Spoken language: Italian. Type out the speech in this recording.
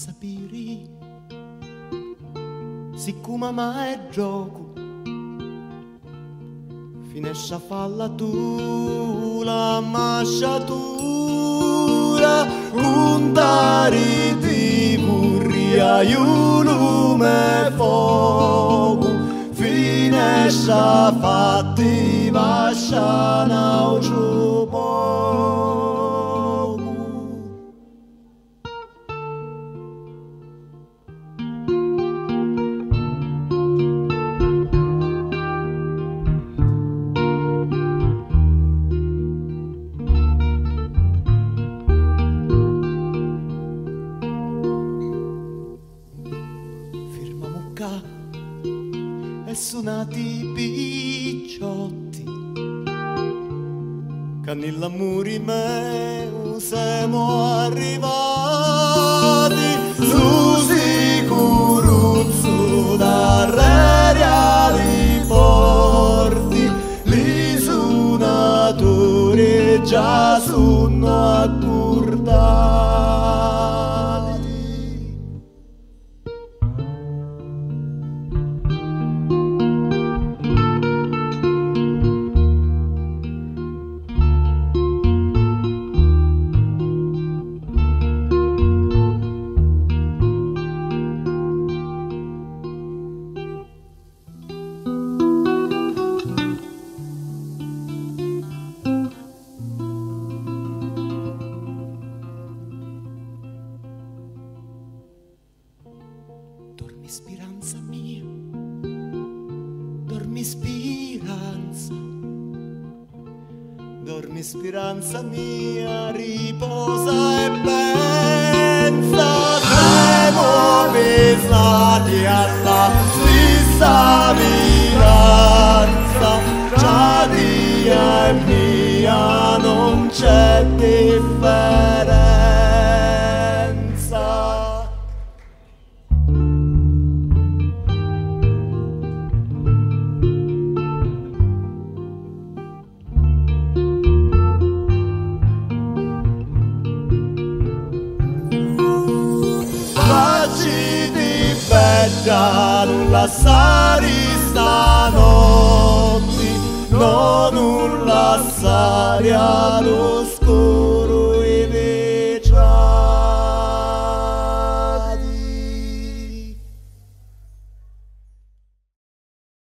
sapere siccome mai è gioco finisce a falla tu la masciatura. Contare di vorrei io lume fuoco finisce a fatti vasciana o poco mucca e suonati picciotti. Che nell'amore meu siamo arrivati. Su sicuruzzo da reali porti. Li suonatori già sono accordati Dormi speranza mia, dormi speranza, dormi speranza mia, riposa e pensa, siamo pesati alla stessa viranza, tra dia mia non c'è differenza. Bella non lasciare stanotte, no non lasciare a lui.